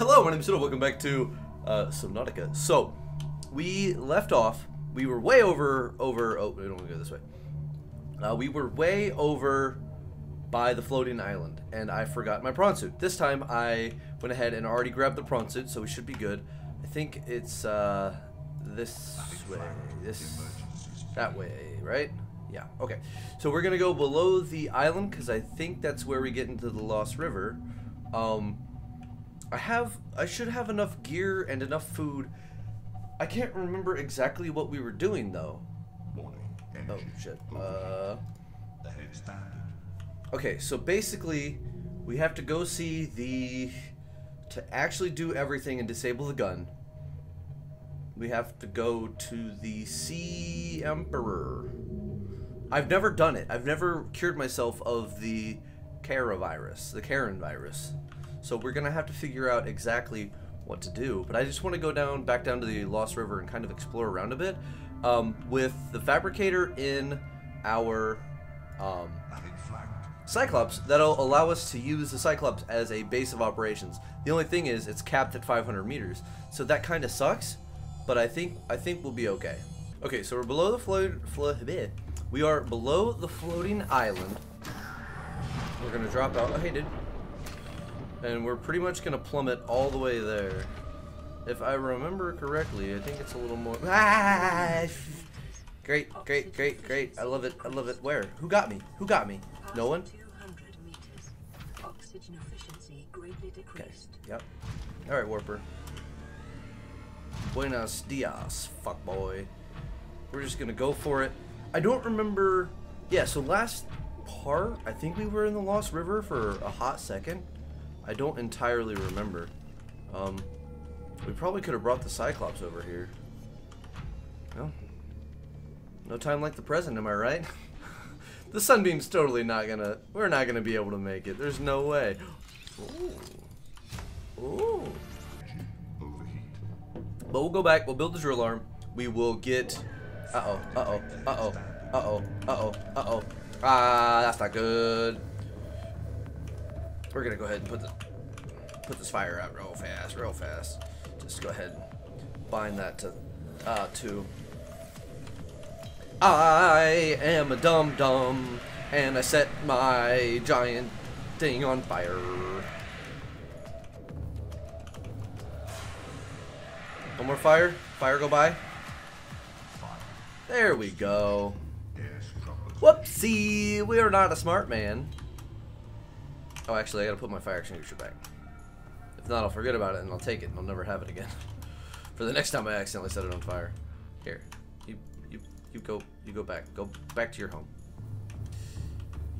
Hello, my name is Siddle. Welcome back to uh, Subnautica. So, we left off. We were way over, over. Oh, we don't want to go this way. Uh, we were way over by the floating island, and I forgot my prawn suit. This time, I went ahead and already grabbed the prawn suit, so we should be good. I think it's uh, this way, this, that way, right? Yeah. Okay. So we're gonna go below the island because I think that's where we get into the Lost River. Um, I have, I should have enough gear and enough food. I can't remember exactly what we were doing though. Warning. Oh shit. Uh. Okay, so basically, we have to go see the. To actually do everything and disable the gun, we have to go to the Sea Emperor. I've never done it. I've never cured myself of the Kharaa virus, the Karen virus. So we're gonna have to figure out exactly what to do. But I just want to go down, back down to the Lost River and kind of explore around a bit. Um, with the fabricator in our um, Cyclops that'll allow us to use the Cyclops as a base of operations. The only thing is it's capped at 500 meters, so that kind of sucks. But I think I think we'll be okay. Okay, so we're below the float. Flo we are below the floating island. We're gonna drop out. Oh, hey, dude. And we're pretty much gonna plummet all the way there. If I remember correctly, I think it's a little more. Ah! Great, great, great, great. I love it. I love it. Where? Who got me? Who got me? No one? 200 meters. Oxygen efficiency greatly Okay. decreased. Yep. Alright, Warper. Buenos dias, fuck boy. We're just gonna go for it. I don't remember. Yeah, so last part, I think we were in the Lost River for a hot second. I don't entirely remember. Um, we probably could have brought the Cyclops over here. Well, no time like the present, am I right? the Sunbeam's totally not gonna. We're not gonna be able to make it. There's no way. Ooh. Ooh. But we'll go back. We'll build the drill arm. We will get. Uh oh. Uh oh. Uh oh. Uh oh. Uh oh. Uh oh. Ah, that's not good. We're gonna go ahead and put the put this fire out real fast, real fast. Just go ahead, and bind that to uh to. I am a dum dum, and I set my giant thing on fire. One more fire. Fire go by. There we go. Whoopsie! We are not a smart man. Oh, actually, I gotta put my fire extinguisher back. If not, I'll forget about it and I'll take it and I'll never have it again. For the next time I accidentally set it on fire. Here, you, you, you go, you go back. Go back to your home.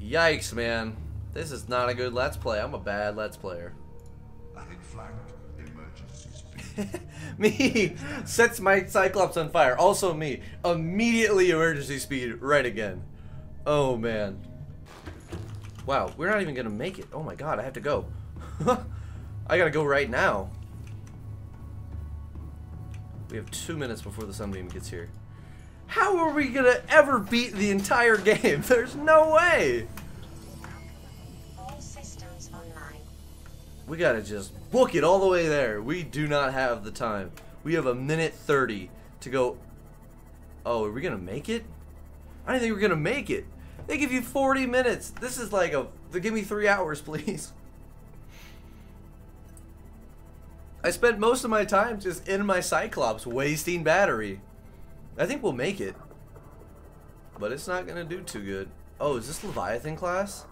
Yikes, man! This is not a good Let's Play. I'm a bad Let's Player. Ahead flanked. Emergency me sets my Cyclops on fire. Also me. Immediately emergency speed right again. Oh man. Wow, we're not even gonna make it. Oh my god, I have to go. I gotta go right now. We have two minutes before the sunbeam gets here. How are we gonna ever beat the entire game? There's no way. All systems online. We gotta just book it all the way there. We do not have the time. We have a minute 30 to go. Oh, are we gonna make it? I didn't think we were gonna make it. They give you 40 minutes. This is like a. Give me three hours, please. I spent most of my time just in my Cyclops wasting battery. I think we'll make it. But it's not gonna do too good. Oh, is this Leviathan class?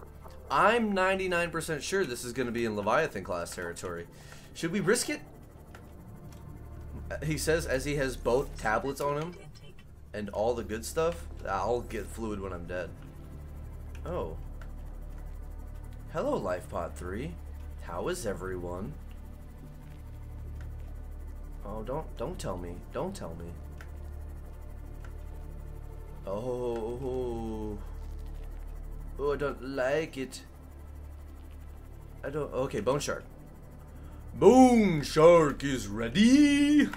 I'm 99% sure this is gonna be in Leviathan class territory. Should we risk it? He says as he has both tablets on him and all the good stuff. I'll get fluid when I'm dead. Oh. Hello, LifePod 3. How is everyone? Oh, don't don't tell me. Don't tell me. Oh. Oh, I don't like it. I don't. Okay, Bone Shark. Bone Shark is ready.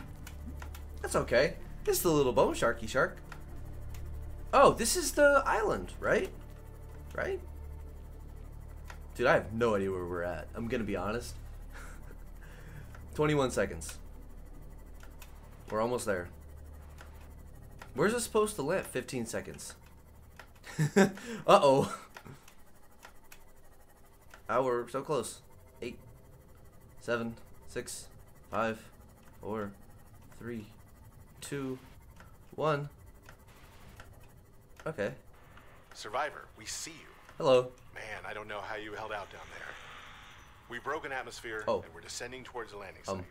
That's okay. It's the little Bone Sharky Shark. Oh, this is the island, right? Right? Dude, I have no idea where we're at. I'm gonna be honest. 21 seconds. We're almost there. Where's it supposed to land? 15 seconds. Uh-oh. Oh, we're so close. Eight, seven, six, five, four, three, two, one. Okay. Survivor, we see you. Hello. Man, I don't know how you held out down there. We broke an atmosphere Oh. and we're descending towards the landing site. Um.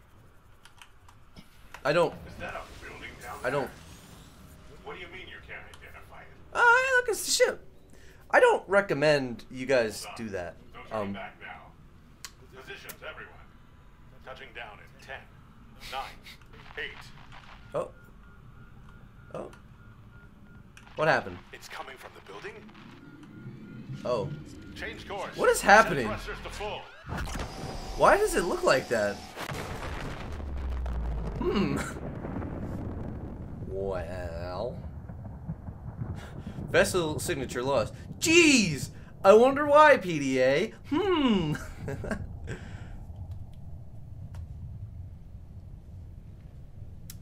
I don't. Is that a building down I don't. What do you mean you can't identify it? Ah, look, it's the ship. I don't recommend you guys do that. Don't turn Um, back now. Positions, everyone. Touching down in 10, 9, 8. oh. Oh. What happened? It's coming from the building. Oh. Change course. What is happening? thrusters to full. Why does it look like that? Hmm. Well. Vessel signature lost. Jeez! I wonder why, PDA. Hmm.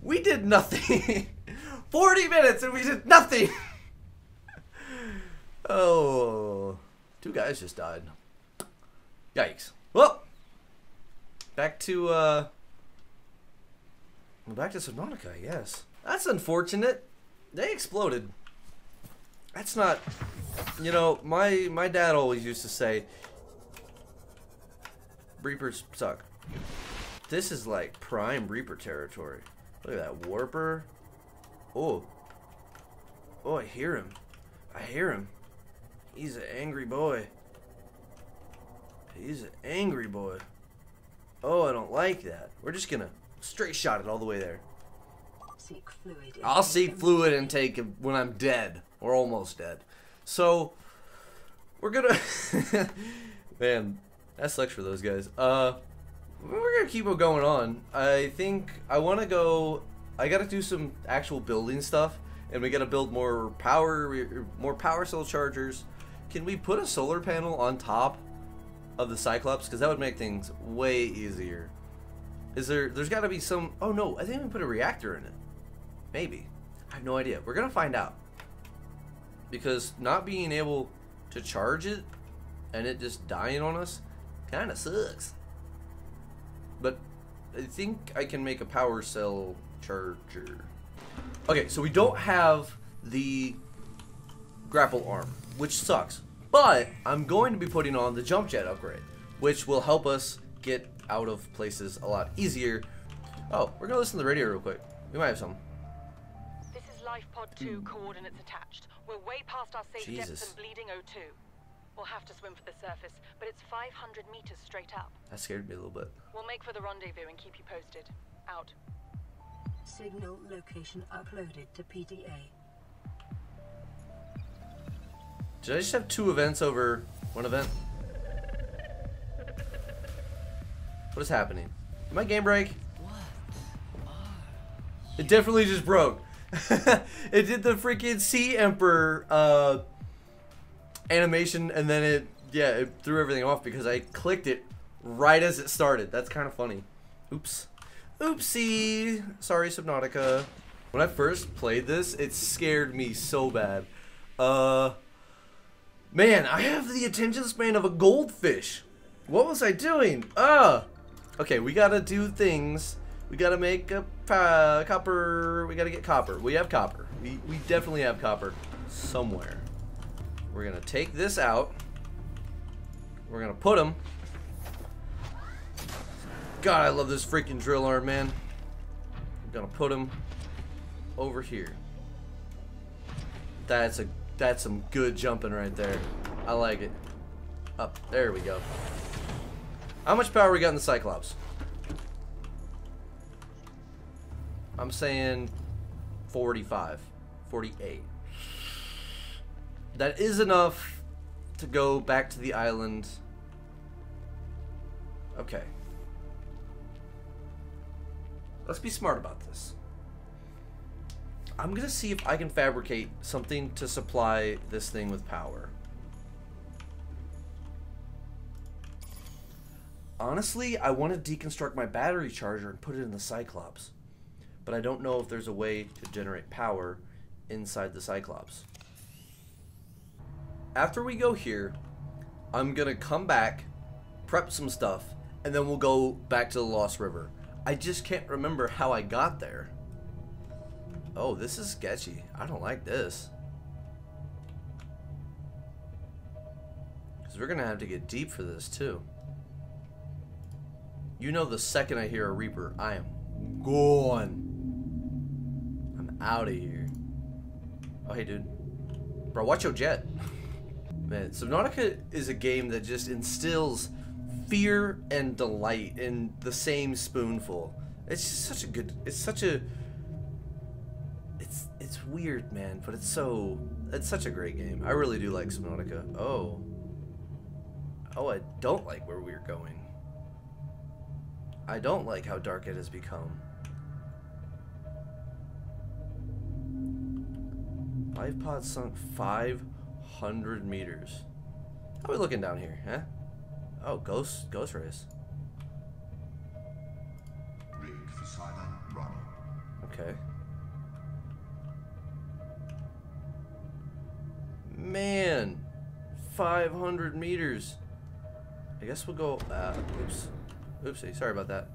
we did nothing. 40 minutes and we did nothing. Oh. Two guys just died. Yikes. Well, back to uh back to Subnautica, I guess. That's unfortunate. They exploded. That's not you know, my my dad always used to say Reapers suck. This is like prime Reaper territory. Look at that warper. Oh. Oh, I hear him. I hear him. He's an angry boy. He's an angry boy. Oh, I don't like that. We're just gonna straight shot it all the way there. Seek fluid. I'll seek fluid intake when I'm dead or almost dead. So we're gonna man, that sucks for those guys. Uh, we're gonna keep it going on. I think I want to go. I gotta do some actual building stuff, and we gotta build more power, more power cell chargers. Can we put a solar panel on top of the Cyclops? Because that would make things way easier. Is there? There's got to be some. Oh no! I think we put a reactor in it. Maybe. I have no idea. We're gonna find out. Because not being able to charge it and it just dying on us kind of sucks. But I think I can make a power cell charger. Okay, so we don't have the grapple arm, which sucks. But I'm going to be putting on the jump jet upgrade, which will help us get out of places a lot easier. Oh, we're gonna listen to the radio real quick. We might have some. This is Life Pod 2, hmm. coordinates attached. We're way past our safe Jesus. depths and bleeding O2. We'll have to swim for the surface, but it's 500 meters straight up. That scared me a little bit. We'll make for the rendezvous and keep you posted. Out. Signal location uploaded to PDA. Did I just have two events over one event? What is happening? Did my game break? What? It definitely just broke. it did the freaking Sea Emperor uh, animation, and then it, yeah, it threw everything off because I clicked it right as it started. That's kind of funny. Oops. Oopsie. Sorry, Subnautica. When I first played this, it scared me so bad. Uh, man, I have the attention span of a goldfish. What was I doing? Ah. Okay, we gotta do things. We gotta make a uh, copper. We gotta get copper. We have copper. We, we definitely have copper somewhere. We're gonna take this out. We're gonna put them. God, I love this freaking drill arm, man. I'm gonna put them over here. That's a that's some good jumping right there. I like it. Up there we go. How much power we got in the Cyclops? I'm saying 45, 48. That is enough to go back to the island. Okay. Let's be smart about this. I'm gonna see if I can fabricate something to supply this thing with power. Honestly, I want to deconstruct my battery charger and put it in the Cyclops. But I don't know if there's a way to generate power inside the Cyclops. After we go here, I'm going to come back, prep some stuff, and then we'll go back to the Lost River. I just can't remember how I got there. Oh, this is sketchy. I don't like this. Because we're going to have to get deep for this, too. You know the second I hear a Reaper, I am gone. I'm out of here. Oh, hey, dude. Bro, watch your jet. Man, Subnautica is a game that just instills fear and delight in the same spoonful. It's just such a good. It's such a. It's it's weird, man, but it's so. It's such a great game. I really do like Subnautica. Oh. Oh, I don't like where we're going. I don't like how dark it has become. Life pod sunk 500 meters. How are we looking down here, huh? Oh, ghost, ghost race. Rig for silent running. Okay. Man, 500 meters. I guess we'll go. Uh, oops, oopsie. Sorry about that.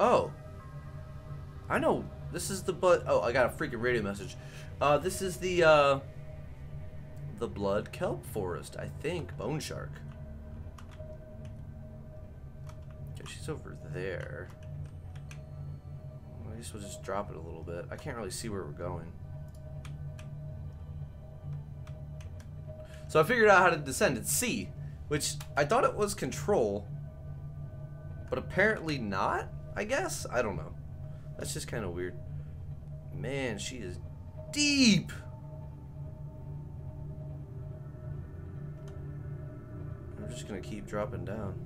Oh, I know. This is the but. Oh, I got a freaking radio message. Uh, this is the uh, the blood kelp forest. I think bone shark. Okay, she's over there. I guess we'll just drop it a little bit. I can't really see where we're going. So I figured out how to descend. It's C, which I thought it was control, but apparently not, I guess? I don't know. That's just kind of weird. Man, she is deep. I'm just to keep dropping down.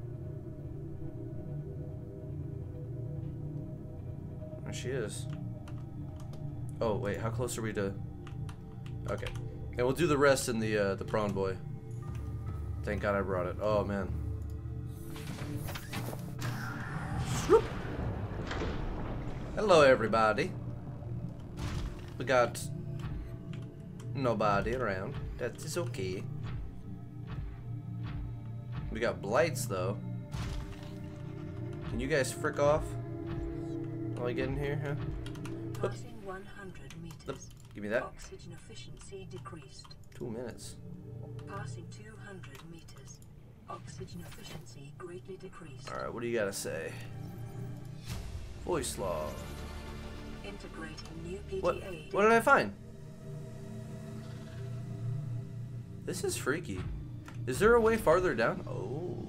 There she is. Oh, wait, how close are we to... Okay. And we'll do the rest in the uh, the prawn boy. Thank God I brought it. Oh man. Hello everybody. We got nobody around. That is okay. We got blights though. Can you guys frick off? While I get in here, huh? 100 meters. Give me that. Oxygen efficiency decreased. Two minutes. Passing 200 meters. Oxygen efficiency greatly decreased. Alright, what do you gotta say? Voice log. Integrating new PDA. What what did I find? This is freaky. Is there a way farther down? Oh.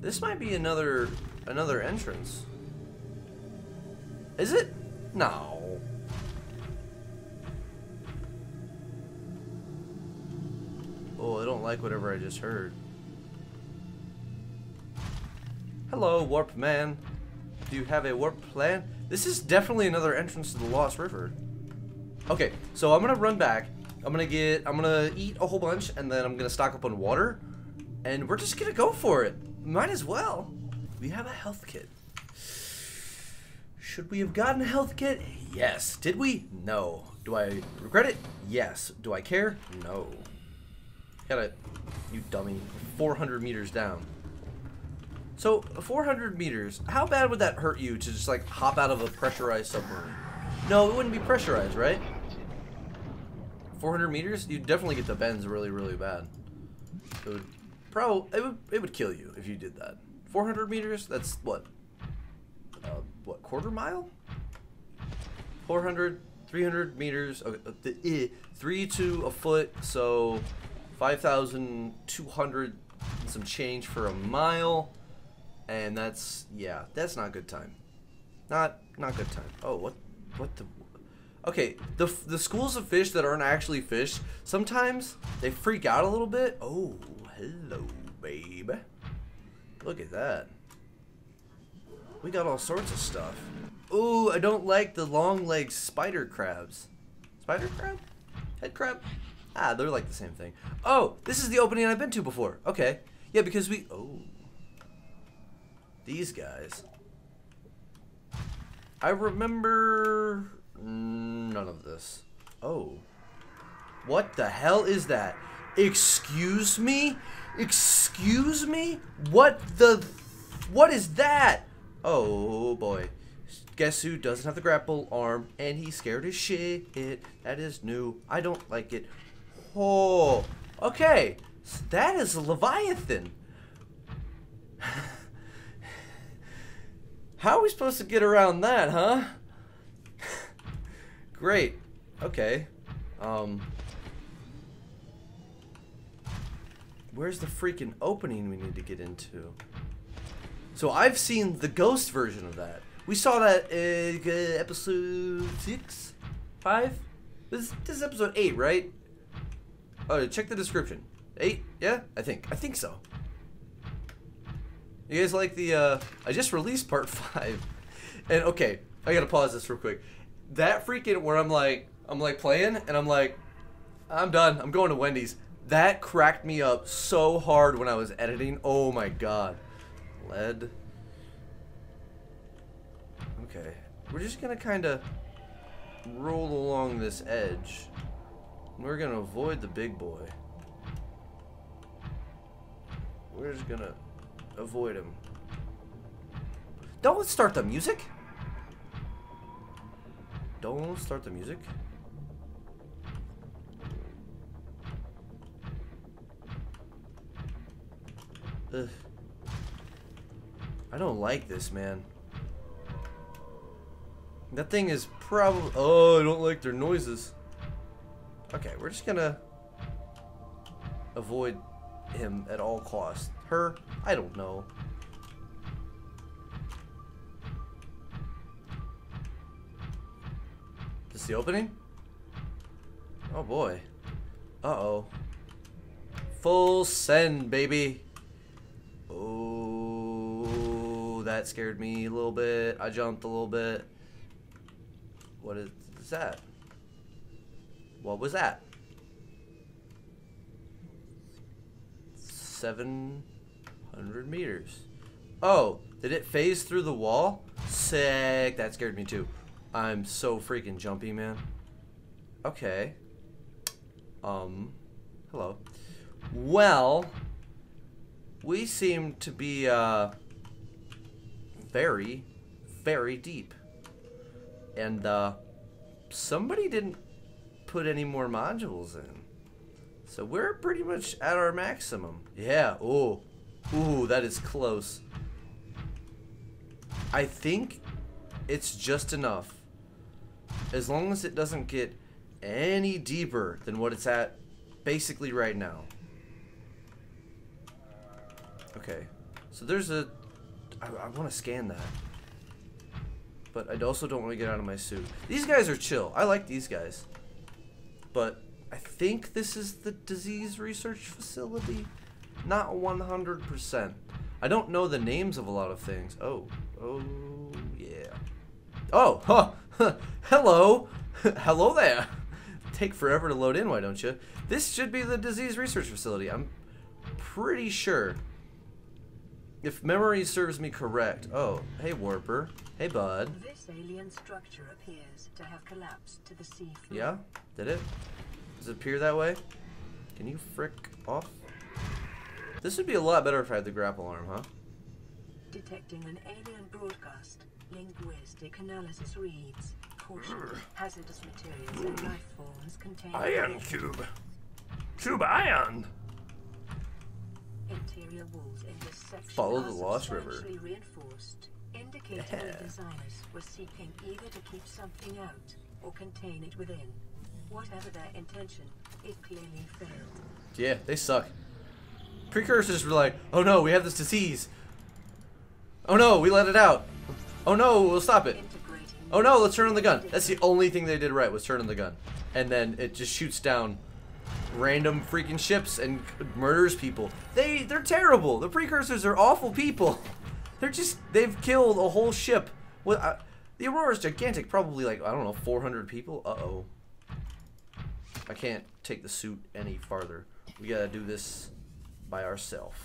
This might be another another entrance. Is it? No. Oh, I don't like whatever I just heard. Hello, Warp Man. Do you have a warp plan? This is definitely another entrance to the Lost River. Okay, so I'm gonna run back. I'm gonna get, I'm gonna eat a whole bunch, and then I'm gonna stock up on water, and we're just gonna go for it. Might as well. We have a health kit. Should we have gotten a health kit? Yes. Did we? No. Do I regret it? Yes. Do I care? No. Gotta, you dummy. 400 meters down. So, 400 meters, how bad would that hurt you to just like hop out of a pressurized submarine? No, it wouldn't be pressurized, right? 400 meters, you'd definitely get the bends really, really bad. It would, probably, it would, it would kill you if you did that. 400 meters, that's what? What, quarter mile? 400, 300 meters, okay, uh, eh, three to a foot, so 5,200 and some change for a mile. And that's, yeah, that's not good time. Not, not good time. Oh, what, what the, okay, the, the schools of fish that aren't actually fish, sometimes they freak out a little bit. Oh, hello, babe. Look at that. We got all sorts of stuff. Ooh, I don't like the long legged spider crabs. Spider crab? Head crab? Ah, they're like the same thing. Oh, this is the opening I've been to before. Okay. Yeah, because we. Oh. These guys. I remember none of this. Oh. What the hell is that? Excuse me? Excuse me? What the. What is that? Oh boy. Guess who doesn't have the grapple arm and he's scared as shit. That is new. I don't like it. Oh. Okay. So that is a Leviathan. How are we supposed to get around that, huh? Great. Okay. Um. Where's the freaking opening we need to get into? So I've seen the ghost version of that. We saw that uh, episode six, five. This, this is episode eight, right? Oh, check the description. Eight? Yeah, I think. I think so. You guys like the? uh I just released part five, and okay, I gotta pause this real quick. That freaking where I'm like, I'm like playing, and I'm like, I'm done. I'm going to Wendy's. That cracked me up so hard when I was editing. Oh my god. Lead. Okay. We're just gonna kind of roll along this edge. We're gonna avoid the big boy. We're just gonna avoid him. Don't start the music. Don't start the music. Ugh. I don't like this, man. That thing is probably... Oh, I don't like their noises. Okay, we're just gonna avoid him at all costs. Her, I don't know. This the opening? Oh boy. Uh-oh. Full send, baby. That scared me a little bit. I jumped a little bit. What is, is that? What was that? 700 meters. Oh, did it phase through the wall? Sick. That scared me too. I'm so freaking jumpy, man. Okay. Um, hello. Well, we seem to be, uh, very, very deep. And, uh, somebody didn't put any more modules in. So we're pretty much at our maximum. Yeah, ooh. Ooh, that is close. I think it's just enough. As long as it doesn't get any deeper than what it's at basically right now. Okay. So there's a... I, I want to scan that. But I also don't want to get out of my suit. These guys are chill. I like these guys. But I think this is the disease research facility. Not 100%. I don't know the names of a lot of things. Oh. Oh, yeah. Oh, huh. Hello. Hello there. Take forever to load in, why don't you? This should be the disease research facility. I'm pretty sure. If memory serves me correct. Oh, hey Warper. Hey bud. This alien structure appears to have collapsed to the sea floor. Yeah? Did it? Does it appear that way? Can you frick off? This would be a lot better if I had the grapple arm, huh? Detecting an alien broadcast. Linguistic analysis reads. Caution. Hazardous materials and life forms contain. Ion cube. Cube iron. Interior walls in this section Follow the Lost River. reinforced, indicating Yeah. the designers were seeking either to keep something out or contain it within. Whatever their intention, it clearly failed. Yeah, they suck. Precursors were like, oh no, we have this disease. Oh no, we let it out. Oh no, we'll stop it. Oh no, let's turn on the gun. That's the only thing they did right was turn on the gun. And then it just shoots down random freaking ships and murders people. They they're terrible. The precursors are awful people. They're just they've killed a whole ship. With uh, the Aurora's gigantic, probably like I don't know 400 people. Uh oh. I can't take the suit any farther. We gotta do this by ourselves.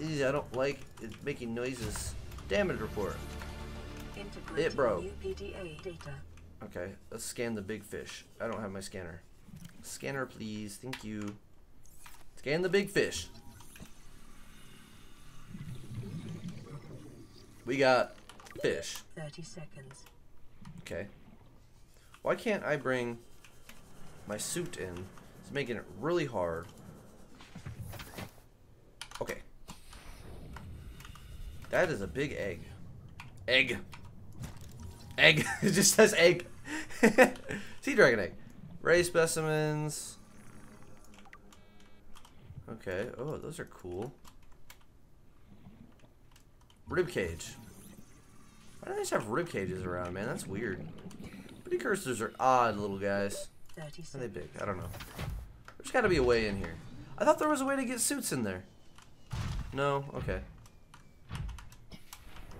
I don't like it making noises. Damage report. It broke. new PDA data. Okay, let's scan the big fish. I don't have my scanner. Scanner, please. Thank you. Scan the big fish. We got fish. 30 seconds. Okay. Why can't I bring my suit in? It's making it really hard. Okay. That is a big egg. Egg. Egg. it just says egg. sea dragon egg. Ray specimens. Okay. Oh, those are cool. Rib cage. Why do they just have rib cages around, man? That's weird. Booty cursors are odd little guys. 30 Are they big? I don't know. There's got to be a way in here. I thought there was a way to get suits in there. No? Okay.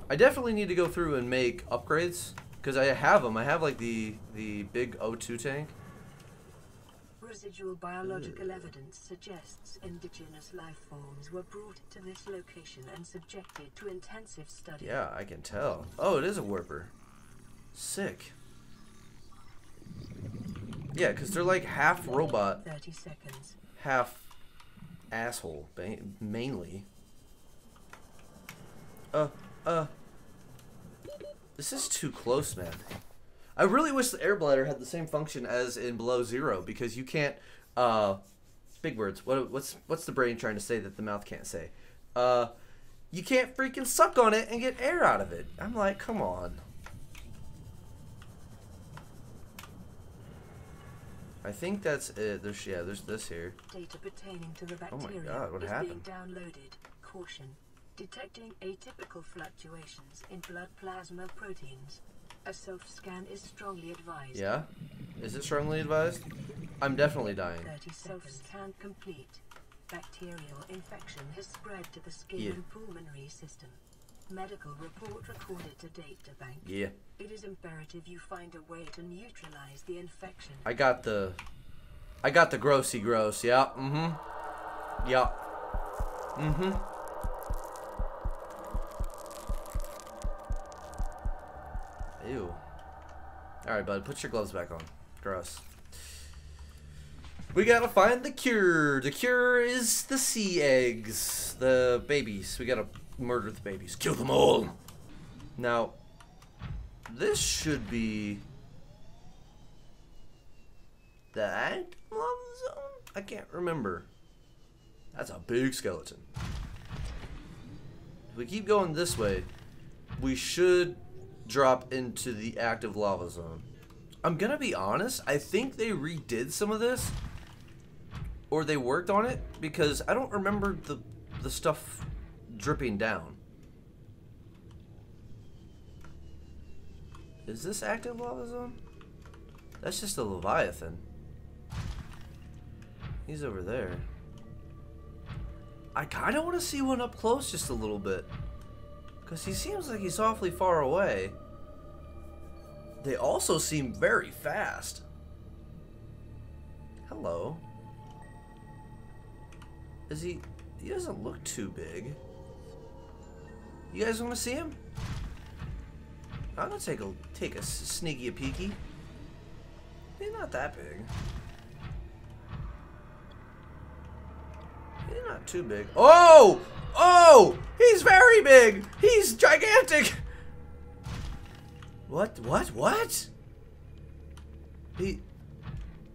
I definitely need to go through and make upgrades because I have them. I have like the the big O2 tank. Residual biological evidence suggests indigenous life forms were brought to this location and subjected to intensive study. Yeah, I can tell. Oh, it is a warper. Sick. Yeah, because they're like half robot, 30 seconds. half asshole, mainly. Uh, uh. This is too close, man. I really wish the air bladder had the same function as in Below Zero because you can't. Uh, big words. What, what's what's the brain trying to say that the mouth can't say? Uh, you can't freaking suck on it and get air out of it. I'm like, come on. I think that's it. There's yeah, there's this here. Data pertaining to the Oh my bacteria God, what is happened? being downloaded. Caution. Detecting atypical fluctuations in blood plasma proteins. A self-scan is strongly advised. Yeah, is it strongly advised? I'm definitely dying. 30 self-scan complete. Bacterial infection has spread to the skin Yeah. and pulmonary system. Medical report recorded to data bank. Yeah, It is imperative you find a way to neutralize the infection. I got the, I got the grossy gross. Yeah. Mm-hmm. Yeah. Mm-hmm. Ew. All right, bud. Put your gloves back on. Gross. We gotta find the cure. The cure is the sea eggs, the babies. We gotta murder the babies. Kill them all. Now, this should be the lava zone? I can't remember. That's a big skeleton. If we keep going this way, we should drop into the active lava zone. I'm gonna be honest, I think they redid some of this. Or they worked on it because I don't remember the the stuff dripping down. Is this active lava zone? That's just a Leviathan. He's over there. I kind of want to see one up close just a little bit. Because he seems like he's awfully far away. They also seem very fast. Hello. Is he... He doesn't look too big. You guys want to see him? I'm gonna take a take a sneaky a peeky. He's not that big. He's not too big. Oh! Oh! He's very big! He's gigantic! What? What? What? He...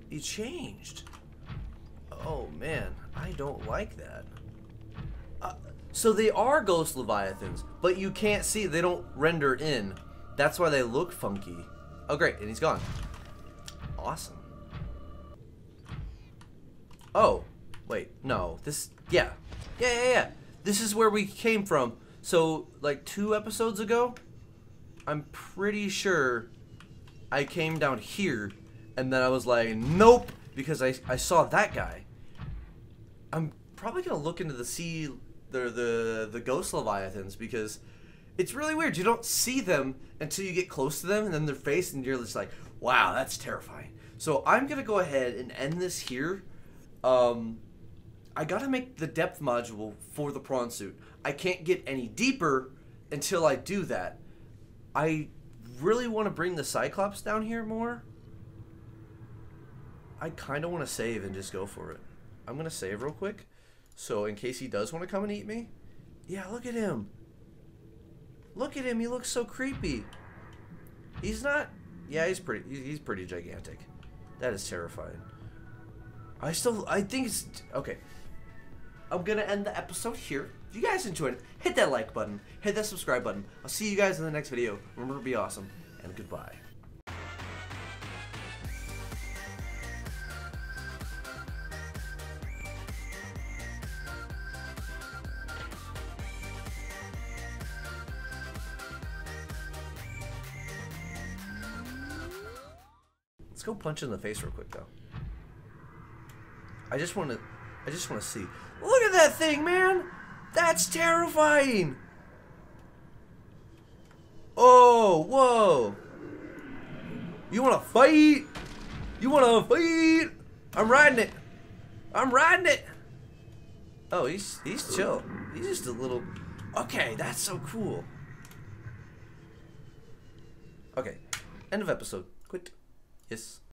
He changed. Oh, man. I don't like that. Uh, so they are ghost leviathans, but you can't see. They don't render in. That's why they look funky. Oh, great. And he's gone. Awesome. Oh, wait, no. This, yeah. Yeah, yeah, yeah. This is where we came from. So, like two episodes ago, I'm pretty sure I came down here and then I was like, nope, because I, I saw that guy. I'm probably gonna look into the sea, the, the, the ghost leviathans because it's really weird. You don't see them until you get close to them and then their face and you're just like, wow, that's terrifying. So I'm gonna go ahead and end this here. Um, I gotta make the depth module for the prawn suit. I can't get any deeper until I do that. I really want to bring the Cyclops down here more. I kind of want to save and just go for it. I'm gonna save real quick, so in case he does want to come and eat me. Yeah, look at him. Look at him. He looks so creepy. He's not. Yeah, he's pretty. He's pretty gigantic. That is terrifying. I still. I think it's okay. I'm gonna end the episode here. If you guys enjoyed it, hit that like button, hit that subscribe button. I'll see you guys in the next video. Remember to be awesome, and goodbye. Let's go punch in the face real quick though. I just want to I just want to see. Look at that thing, man. That's terrifying. Oh, whoa. You want to fight? You want to fight? I'm riding it. I'm riding it. Oh, he's he's chill. He's just a little Okay, that's so cool. Okay. End of episode. Quit. Yes.